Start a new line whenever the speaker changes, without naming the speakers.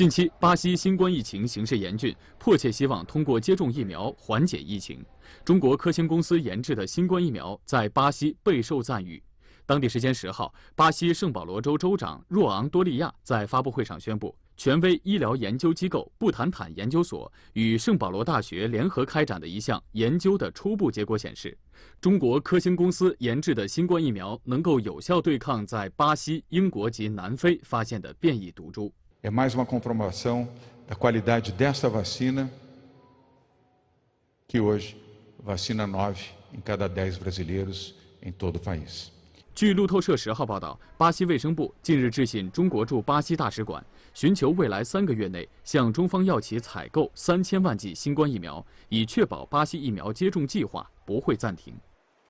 近期，巴西新冠疫情形势严峻，迫切希望通过接种疫苗缓解疫情。中国科兴公司研制的新冠疫苗在巴西备受赞誉。当地时间十号，巴西圣保罗州州长若昂多利亚在发布会上宣布，权威医疗研究机构布坦坦研究所与圣保罗大学联合开展的一项研究的初步结果显示，中国科兴公司研制的新冠疫苗能够有效对抗在巴西、英国及南非发现的变异毒株。
É mais uma comprovação da qualidade desta vacina, que hoje vacina 9 em cada 10 brasileiros em todo o país.
据路透社十号报道，巴西卫生部近日致信中国驻巴西大使馆，寻求未来三个月内向中方要齐采购三千万剂新冠疫苗，以确保巴西疫苗接种计划不会暂停。